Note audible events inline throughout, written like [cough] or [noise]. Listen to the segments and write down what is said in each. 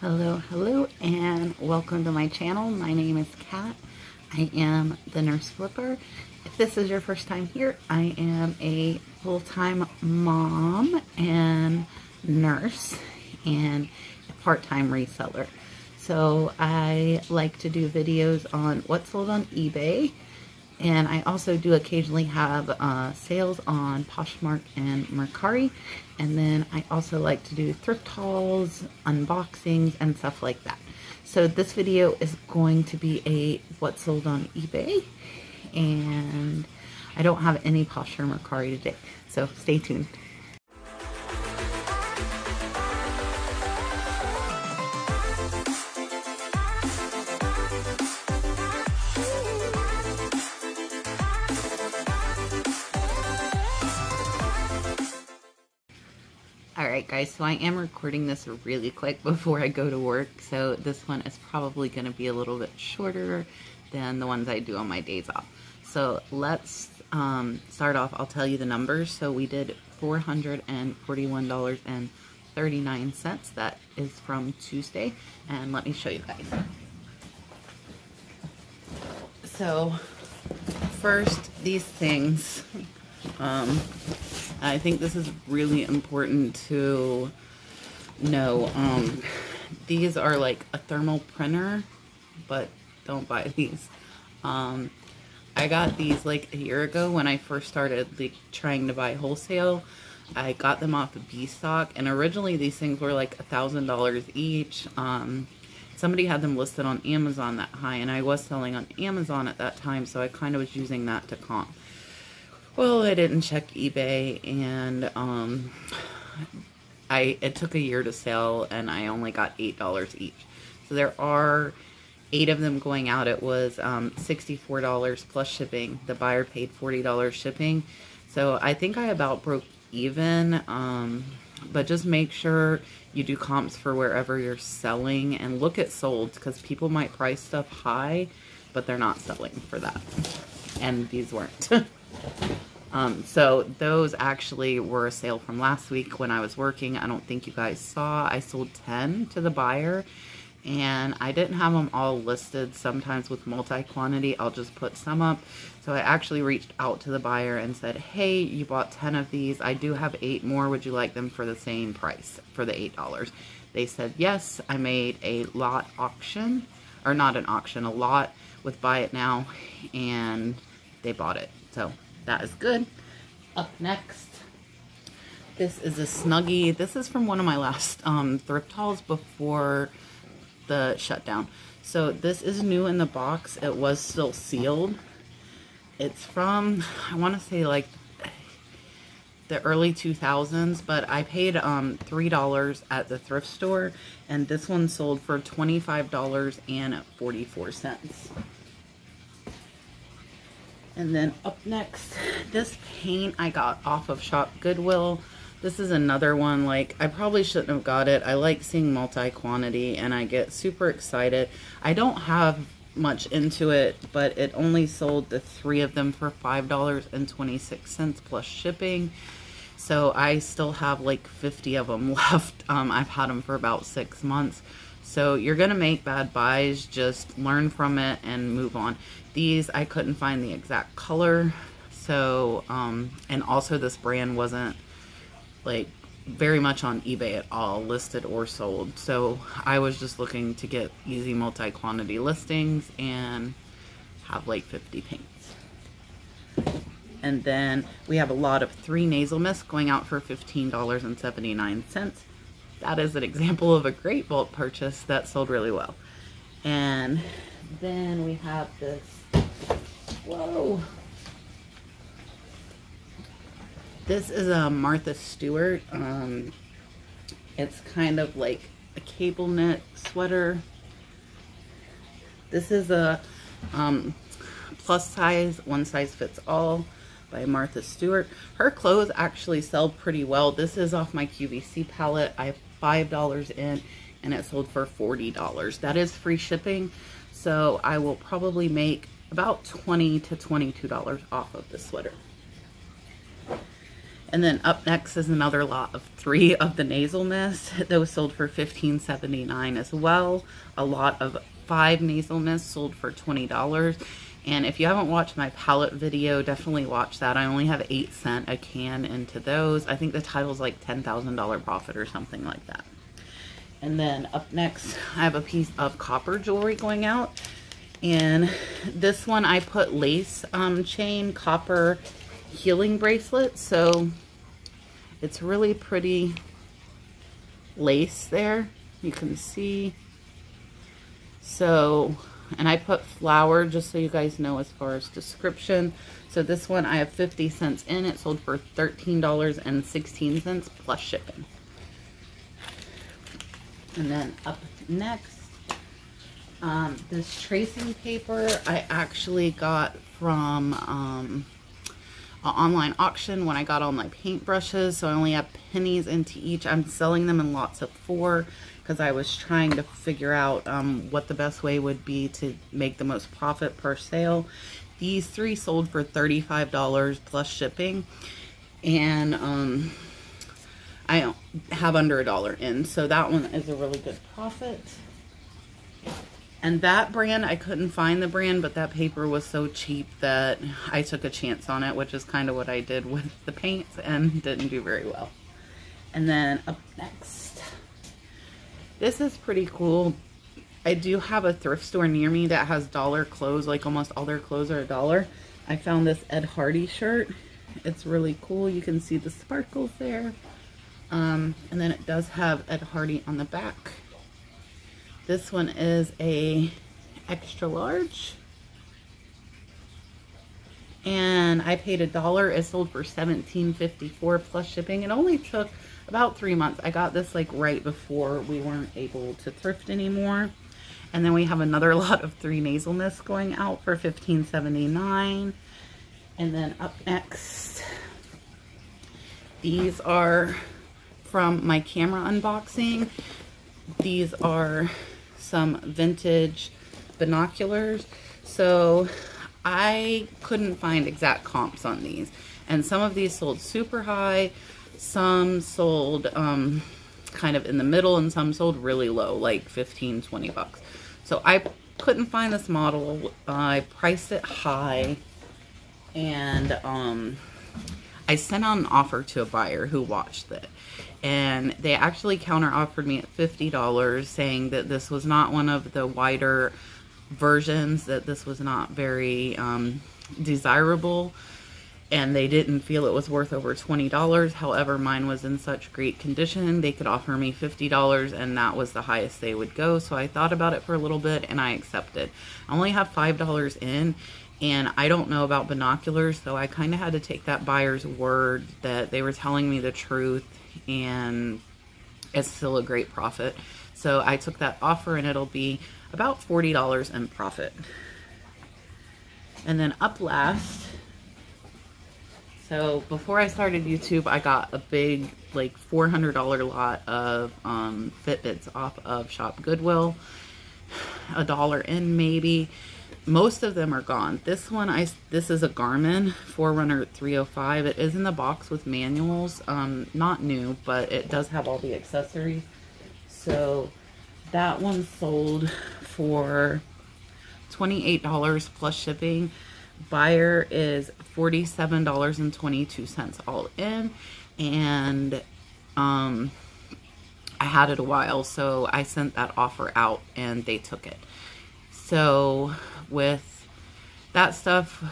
Hello, hello, and welcome to my channel. My name is Kat. I am the Nurse Flipper. If this is your first time here, I am a full-time mom and nurse and a part-time reseller. So I like to do videos on what's sold on eBay and I also do occasionally have uh, sales on Poshmark and Mercari. And then I also like to do thrift hauls, unboxings, and stuff like that. So this video is going to be a what sold on eBay. And I don't have any Posh or Mercari today. So stay tuned. Alright guys, so I am recording this really quick before I go to work, so this one is probably going to be a little bit shorter than the ones I do on my days off. So let's um, start off, I'll tell you the numbers. So we did $441.39, that is from Tuesday, and let me show you guys. So first, these things, um, I think this is really important to know. Um, these are like a thermal printer, but don't buy these. Um, I got these like a year ago when I first started like trying to buy wholesale. I got them off of B-Stock, and originally these things were like a thousand dollars each. Um, somebody had them listed on Amazon that high, and I was selling on Amazon at that time, so I kind of was using that to comp. Well, I didn't check eBay and um, I it took a year to sell and I only got $8 each. So there are eight of them going out. It was um, $64 plus shipping. The buyer paid $40 shipping. So I think I about broke even. Um, but just make sure you do comps for wherever you're selling and look at sold because people might price stuff high, but they're not selling for that. And these weren't. [laughs] Um, so those actually were a sale from last week when I was working. I don't think you guys saw. I sold 10 to the buyer and I didn't have them all listed. Sometimes with multi-quantity, I'll just put some up. So I actually reached out to the buyer and said, hey, you bought 10 of these. I do have eight more. Would you like them for the same price, for the $8? They said yes. I made a lot auction, or not an auction, a lot with Buy It Now, and they bought it. So that is good. Up next, this is a Snuggie. This is from one of my last um, thrift hauls before the shutdown. So this is new in the box. It was still sealed. It's from, I want to say like the early 2000s, but I paid um, $3 at the thrift store, and this one sold for $25.44. And then up next, this paint I got off of Shop Goodwill. This is another one, like, I probably shouldn't have got it. I like seeing multi-quantity, and I get super excited. I don't have much into it, but it only sold the three of them for $5.26 plus shipping. So I still have like 50 of them [laughs] left. Um, I've had them for about six months. So you're going to make bad buys, just learn from it and move on. These, I couldn't find the exact color. So, um, and also this brand wasn't like very much on eBay at all, listed or sold. So I was just looking to get easy multi-quantity listings and have like 50 paints. And then we have a lot of three nasal mists going out for $15.79 that is an example of a great bulk purchase that sold really well. And then we have this, whoa. This is a Martha Stewart. Um, it's kind of like a cable knit sweater. This is a um, plus size, one size fits all by Martha Stewart. Her clothes actually sell pretty well. This is off my QVC pallet. I have $5 in and it sold for $40. That is free shipping. So I will probably make about 20 to $22 off of this sweater. And then up next is another lot of three of the nasal mist. Those sold for $15.79 as well. A lot of five nasal mist sold for $20. And if you haven't watched my pallet video, definitely watch that. I only have 8 cent a can into those. I think the title's like $10,000 profit or something like that. And then up next, I have a piece of copper jewelry going out. And this one I put lace um, chain copper healing bracelet. So it's really pretty lace there. You can see. So, and I put flower just so you guys know as far as description. So this one I have 50 cents in. It sold for $13.16 plus shipping. And then up next, um, this tracing paper I actually got from um, an online auction when I got all my paintbrushes. So I only have pennies into each. I'm selling them in lots of four because I was trying to figure out um, what the best way would be to make the most profit per sale. These three sold for $35 plus shipping. And um, I have under a dollar in. So that one is a really good profit. And that brand, I couldn't find the brand, but that paper was so cheap that I took a chance on it, which is kind of what I did with the paints and didn't do very well. And then up next, this is pretty cool. I do have a thrift store near me that has dollar clothes, like almost all their clothes are a dollar. I found this Ed Hardy shirt. It's really cool. You can see the sparkles there. Um, and then it does have Ed Hardy on the back. This one is a extra large. And I paid a dollar. It sold for $17.54 plus shipping. It only took about three months. I got this like right before we weren't able to thrift anymore. And then we have another [laughs] lot of three nasal mists going out for $15.79. And then up next, these are from my camera unboxing. These are some vintage binoculars. So I couldn't find exact comps on these. And some of these sold super high. Some sold um, kind of in the middle and some sold really low, like 15, 20 bucks. So I couldn't find this model. I priced it high and um, I sent out an offer to a buyer who watched it and they actually counter offered me at $50 saying that this was not one of the wider versions that this was not very um, desirable and they didn't feel it was worth over $20 however mine was in such great condition they could offer me $50 and that was the highest they would go. So I thought about it for a little bit and I accepted. I only have $5 in and I don't know about binoculars so I kind of had to take that buyer's word that they were telling me the truth and it's still a great profit. So I took that offer and it'll be about $40 in profit. And then up last, so before I started YouTube, I got a big like $400 lot of um, Fitbits off of Shop Goodwill, a dollar in maybe most of them are gone. This one, I this is a Garmin Forerunner 305. It is in the box with manuals. Um, not new, but it does have all the accessories. So that one sold for $28 plus shipping. Buyer is $47.22 all in. And um, I had it a while, so I sent that offer out and they took it. So with that stuff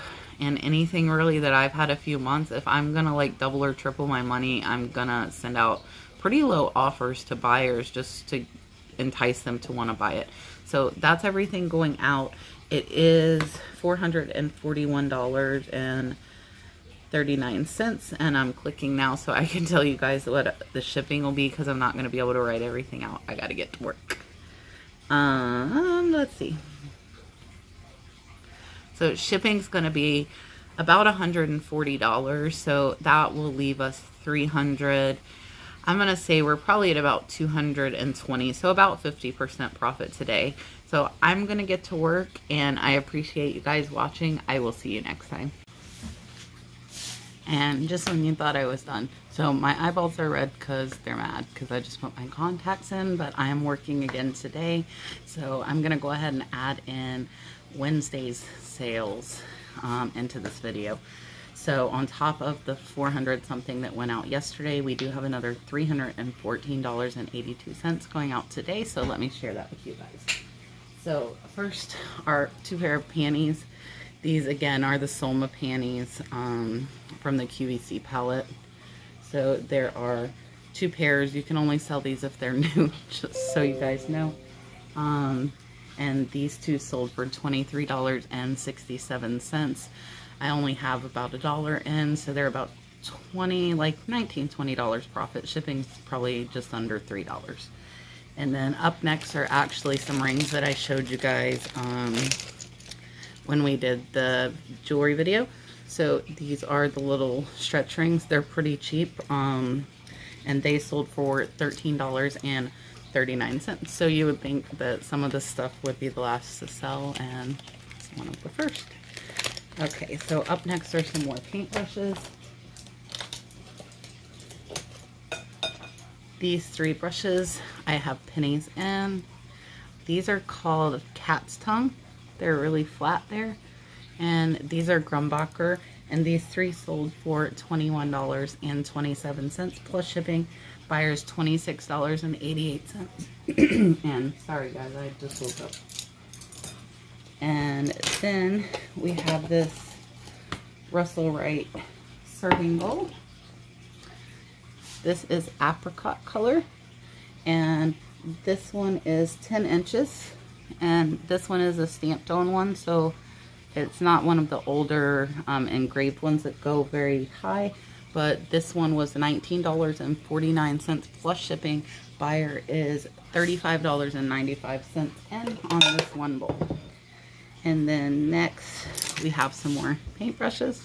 and anything really that I've had a few months, if I'm going to like double or triple my money, I'm going to send out pretty low offers to buyers just to entice them to want to buy it. So that's everything going out. It is $441.39 and I'm clicking now so I can [laughs] tell you guys what the shipping will be because I'm not going to be able to write everything out. I got to get to work. Um, let's see. So shipping's going to be about $140. So that will leave us 300 I'm going to say we're probably at about 220 so about 50% profit today. So I'm going to get to work and I appreciate you guys watching. I will see you next time. And just when you thought I was done. So my eyeballs are red because they're mad because I just put my contacts in, but I am working again today. So I'm going to go ahead and add in Wednesday's sales um, into this video. So on top of the 400 something that went out yesterday, we do have another $314.82 going out today. So let me share that with you guys. So first, our two pair of panties. These again are the Soma panties um, from the QVC pallet. So there are two pairs. You can only sell these if they're [laughs] new, just so you guys know. Um, and these two sold for $23.67. I only have about a dollar in, so they're about 20, like 19, $20 profit. Shipping's probably just under $3. And then up next are actually some rings that I showed you guys um, when we did the jewelry video. So these are the little stretch rings. They're pretty cheap. Um, and they sold for $13.39. So you would think that some of this stuff would be the last to sell and it's one of the first. Okay, so up next are some more paintbrushes. These three brushes I have pennies in. These are called cat's tongue. They're really flat there. And these are Grumbacher. And these three sold for $21.27 plus shipping. Buyers $26.88. and sorry guys, I just woke up. And then we have this Russel Wright serving bowl. This is apricot color. And this one is 10 inches. And this one is a stamped on one. So it's not one of the older um, engraved ones that go very high. But this one was $19.49 plus shipping. Buyer is $35.95 and on this one bowl. And then next we have some more paintbrushes.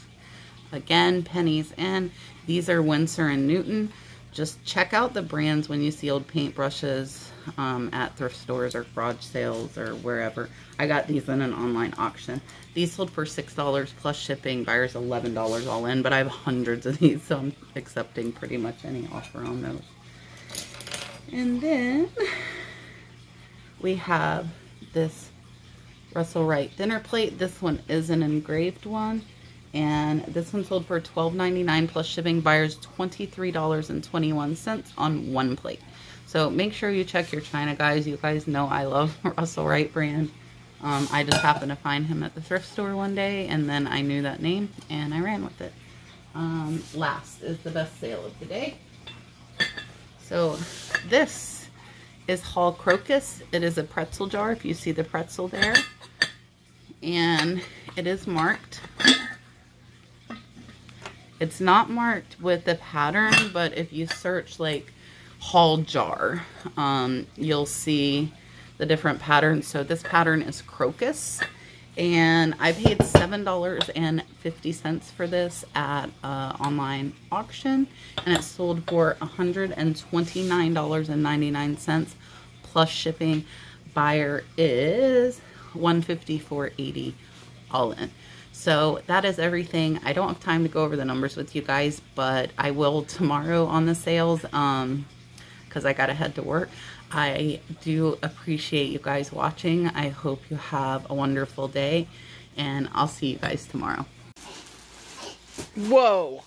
Again, pennies and these are Winsor and Newton. Just check out the brands when you see old paintbrushes um, at thrift stores or garage sales or wherever. I got these in an online auction. These sold for $6 plus shipping. Buyers $11 all in, but I have hundreds of these, so I'm accepting pretty much any offer on those. And then we have this Russel Wright dinner plate. This one is an engraved one. And this one sold for $12.99 plus shipping. Buyers $23.21 on one plate. So make sure you check your China, guys. You guys know I love [laughs] Russel Wright brand. Um, I just happened to find him at the thrift store one day, and then I knew that name, and I ran with it. Um, last is the best sale of the day. So this is Hall Crocus. It is a pretzel jar, if you see the pretzel there. And it is marked it's not marked with the pattern, but if you search like Hall jar, um, you'll see the different patterns. So this pattern is Crocus. And I paid $7.50 for this at online auction. And it sold for $129.99 plus shipping. Buyer is $154.80 all in. So that is everything. I don't have time to go over the numbers with you guys, but I will tomorrow on the sales um, because I got to head to work. I do appreciate you guys watching. I hope you have a wonderful day, and I'll see you guys tomorrow. Whoa.